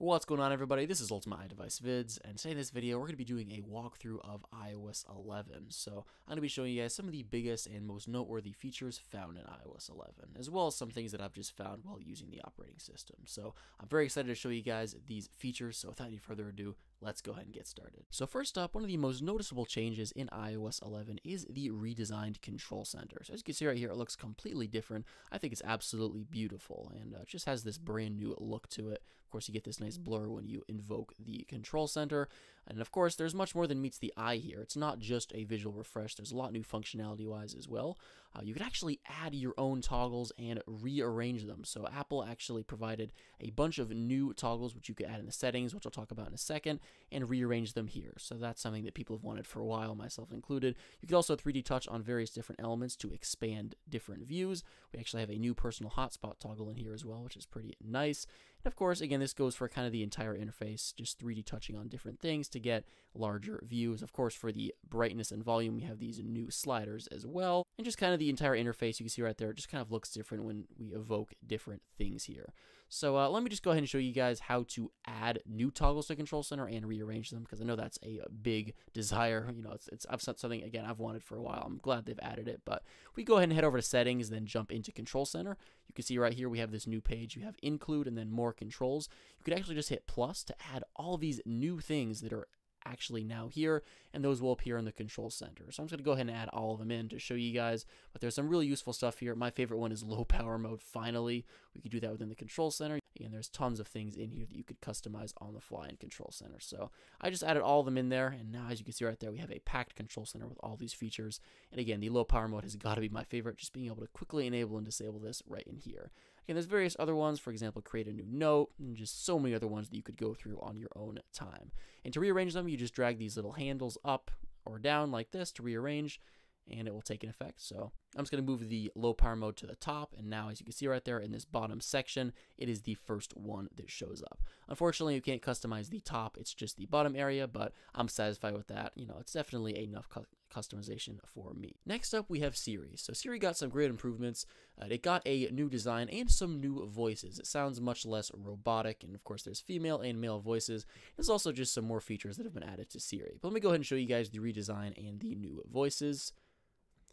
What's going on everybody, this is Ultimate iDevice Vids, and today in this video we're going to be doing a walkthrough of iOS 11. So I'm going to be showing you guys some of the biggest and most noteworthy features found in iOS 11, as well as some things that I've just found while using the operating system. So I'm very excited to show you guys these features, so without any further ado, let's go ahead and get started. So first up, one of the most noticeable changes in iOS 11 is the redesigned control center. So as you can see right here, it looks completely different. I think it's absolutely beautiful, and uh, just has this brand new look to it. Of course, you get this nice blur when you invoke the control center. And of course, there's much more than meets the eye here. It's not just a visual refresh. There's a lot new functionality-wise as well. Uh, you can actually add your own toggles and rearrange them. So Apple actually provided a bunch of new toggles, which you could add in the settings, which I'll talk about in a second, and rearrange them here. So that's something that people have wanted for a while, myself included. You could also 3D touch on various different elements to expand different views. We actually have a new personal hotspot toggle in here as well, which is pretty nice. Of course, again, this goes for kind of the entire interface, just 3D touching on different things to get larger views. Of course, for the brightness and volume, we have these new sliders as well. And just kind of the entire interface, you can see right there, it just kind of looks different when we evoke different things here. So uh, let me just go ahead and show you guys how to add new toggles to Control Center and rearrange them because I know that's a big desire. You know, it's, it's I've said something again I've wanted for a while. I'm glad they've added it, but we go ahead and head over to Settings, then jump into Control Center. You can see right here we have this new page. You have Include and then More Controls. You could actually just hit plus to add all these new things that are actually now here, and those will appear in the control center. So I'm just going to go ahead and add all of them in to show you guys, but there's some really useful stuff here. My favorite one is low power mode, finally. We could do that within the control center. And there's tons of things in here that you could customize on the fly in Control Center. So I just added all of them in there, and now as you can see right there, we have a packed Control Center with all these features. And again, the low power mode has got to be my favorite, just being able to quickly enable and disable this right in here. Again, there's various other ones, for example, create a new note, and just so many other ones that you could go through on your own time. And to rearrange them, you just drag these little handles up or down like this to rearrange, and it will take an effect. So I'm just going to move the low power mode to the top, and now as you can see right there in this bottom section, it is the first one that shows up. Unfortunately, you can't customize the top, it's just the bottom area, but I'm satisfied with that. You know, it's definitely enough customization for me. Next up, we have Siri. So Siri got some great improvements. Uh, it got a new design and some new voices. It sounds much less robotic, and of course there's female and male voices. There's also just some more features that have been added to Siri. But let me go ahead and show you guys the redesign and the new voices.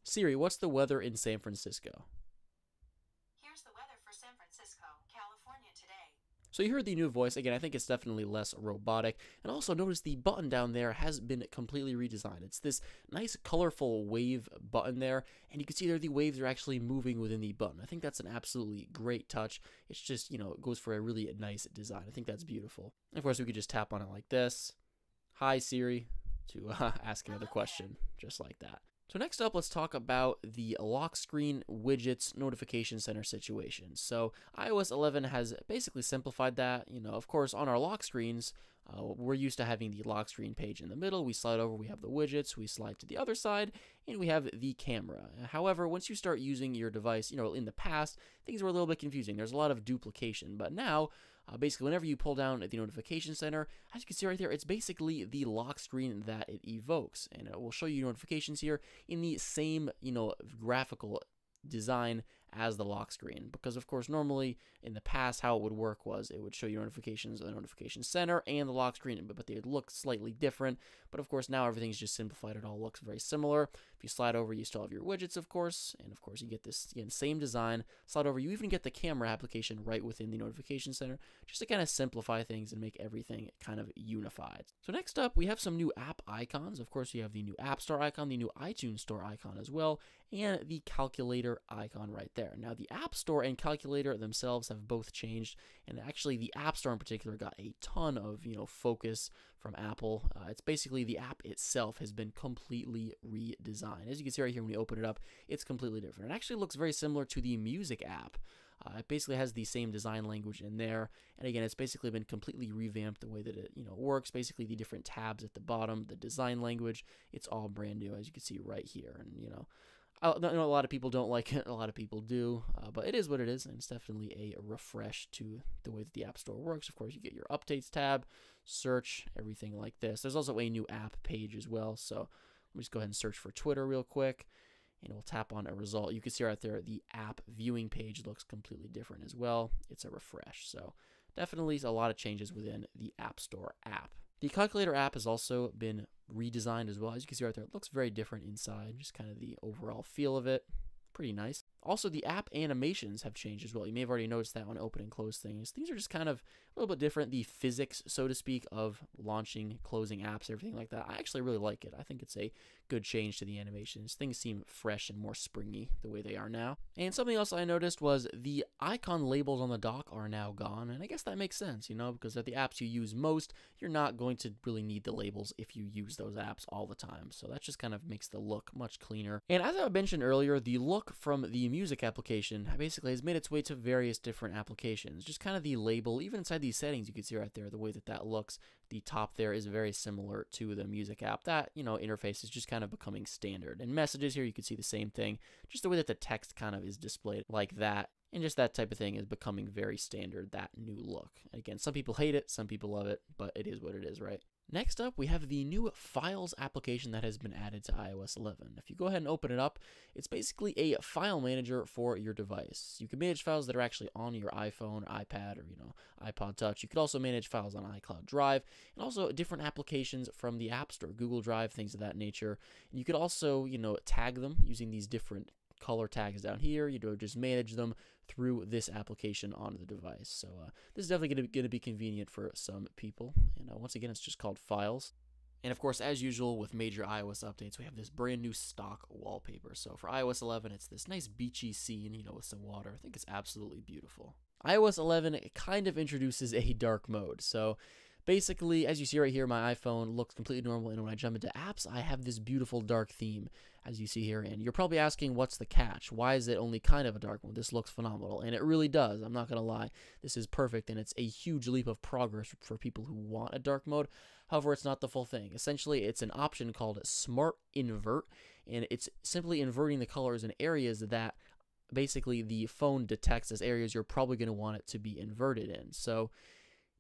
Siri, what's the weather in San Francisco? Here's the weather for San Francisco, California today. So you heard the new voice. Again, I think it's definitely less robotic. And also notice the button down there has been completely redesigned. It's this nice colorful wave button there. And you can see there the waves are actually moving within the button. I think that's an absolutely great touch. It's just, you know, it goes for a really nice design. I think that's beautiful. And of course, we could just tap on it like this. Hi, Siri, to uh, ask another question, just like that. So next up, let's talk about the lock screen widgets notification center situation. So iOS 11 has basically simplified that. You know, of course, on our lock screens, uh, we're used to having the lock screen page in the middle. We slide over, we have the widgets, we slide to the other side, and we have the camera. However, once you start using your device, you know, in the past, things were a little bit confusing. There's a lot of duplication, but now, uh, basically, whenever you pull down at the notification center, as you can see right there, it's basically the lock screen that it evokes, and it will show you notifications here in the same, you know, graphical design as the lock screen. Because of course normally in the past how it would work was it would show you notifications the notification center and the lock screen but, but they look slightly different. But of course now everything's just simplified. It all looks very similar you slide over you still have your widgets of course and of course you get this again same design slide over you even get the camera application right within the notification center just to kind of simplify things and make everything kind of unified so next up we have some new app icons of course you have the new app store icon the new itunes store icon as well and the calculator icon right there there. Now, the App Store and Calculator themselves have both changed, and actually, the App Store in particular got a ton of you know focus from Apple. Uh, it's basically the app itself has been completely redesigned. As you can see right here, when you open it up, it's completely different. It actually looks very similar to the Music app. Uh, it basically has the same design language in there, and again, it's basically been completely revamped the way that it you know works. Basically, the different tabs at the bottom, the design language, it's all brand new, as you can see right here, and you know. I know a lot of people don't like it, a lot of people do, uh, but it is what it is, and it's definitely a refresh to the way that the App Store works. Of course, you get your updates tab, search, everything like this. There's also a new app page as well, so let me just go ahead and search for Twitter real quick, and we'll tap on a result. You can see right there the app viewing page looks completely different as well. It's a refresh, so definitely a lot of changes within the App Store app. The calculator app has also been redesigned as well. As you can see right there, it looks very different inside, just kind of the overall feel of it. Pretty nice. Also, the app animations have changed as well. You may have already noticed that when open and close things. Things are just kind of a little bit different. The physics, so to speak, of launching, closing apps, everything like that. I actually really like it. I think it's a good change to the animations. Things seem fresh and more springy the way they are now. And something else I noticed was the icon labels on the dock are now gone. And I guess that makes sense, you know, because they're the apps you use most. You're not going to really need the labels if you use those apps all the time. So that just kind of makes the look much cleaner. And as I mentioned earlier, the look from the music application basically has made its way to various different applications. Just kind of the label, even inside these settings, you can see right there the way that that looks. The top there is very similar to the music app. That, you know, interface is just kind of becoming standard. And messages here, you can see the same thing. Just the way that the text kind of is displayed like that. And just that type of thing is becoming very standard, that new look. Again, some people hate it, some people love it, but it is what it is, right? Next up, we have the new Files application that has been added to iOS 11. If you go ahead and open it up, it's basically a file manager for your device. You can manage files that are actually on your iPhone, or iPad, or you know, iPod Touch. You could also manage files on iCloud Drive, and also different applications from the App Store, Google Drive, things of that nature. And you could also, you know, tag them using these different color tags down here. You know, just manage them through this application on the device. So uh, this is definitely going to be convenient for some people. And uh, once again, it's just called Files. And of course, as usual with major iOS updates, we have this brand new stock wallpaper. So for iOS 11, it's this nice beachy scene, you know, with some water. I think it's absolutely beautiful. iOS 11 kind of introduces a dark mode. So basically, as you see right here, my iPhone looks completely normal, and when I jump into apps, I have this beautiful dark theme, as you see here. And you're probably asking, what's the catch? Why is it only kind of a dark mode? This looks phenomenal, and it really does. I'm not gonna lie, this is perfect, and it's a huge leap of progress for people who want a dark mode. However, it's not the full thing. Essentially, it's an option called Smart Invert, and it's simply inverting the colors in areas that basically the phone detects as areas you're probably going to want it to be inverted in. So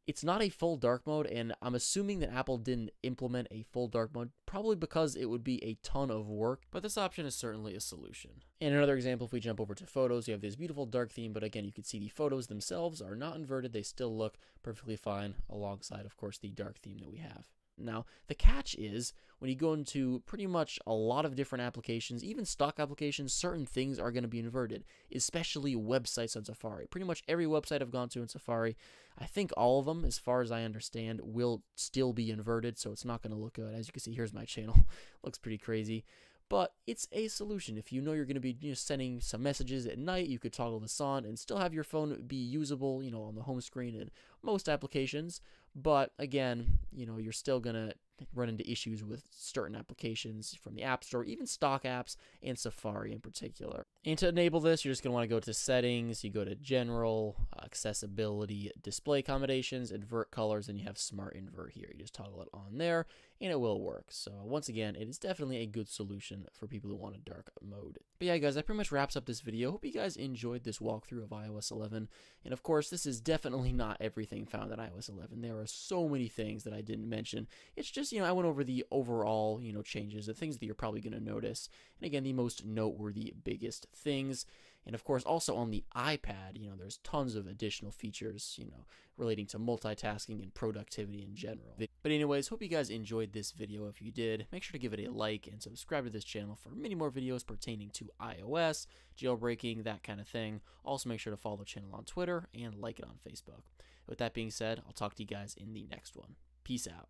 it's not a full dark mode, and I'm assuming that Apple didn't implement a full dark mode, probably because it would be a ton of work, but this option is certainly a solution. And another example, if we jump over to photos, you have this beautiful dark theme, but again, you can see the photos themselves are not inverted, they still look perfectly fine alongside, of course, the dark theme that we have. Now, the catch is when you go into pretty much a lot of different applications, even stock applications, certain things are going to be inverted, especially websites on Safari. Pretty much every website I've gone to in Safari, I think all of them, as far as I understand, will still be inverted, so it's not going to look good. As you can see, here's my channel. Looks pretty crazy but it's a solution. If you know you're going to be you know, sending some messages at night, you could toggle this on and still have your phone be usable, you know, on the home screen in most applications. But again, you know, you're still going to run into issues with certain applications from the App Store, even stock apps and Safari in particular. And to enable this, you're just going to want to go to settings, you go to general, accessibility, display accommodations, invert colors, and you have smart invert here. You just toggle it on there and it will work. So once again, it is definitely a good solution for people who want a dark mode. But yeah, guys, that pretty much wraps up this video. Hope you guys enjoyed this walkthrough of iOS 11. And of course, this is definitely not everything found in iOS 11. There are so many things that I didn't mention. It's just, you know, I went over the overall, you know, changes, the things that you're probably going to notice. And again, the most noteworthy, biggest things. And of course, also on the iPad, you know, there's tons of additional features, you know, relating to multitasking and productivity in general. But anyways, hope you guys enjoyed this video. If you did, make sure to give it a like and subscribe to this channel for many more videos pertaining to iOS, jailbreaking, that kind of thing. Also, make sure to follow the channel on Twitter and like it on Facebook. With that being said, I'll talk to you guys in the next one. Peace out.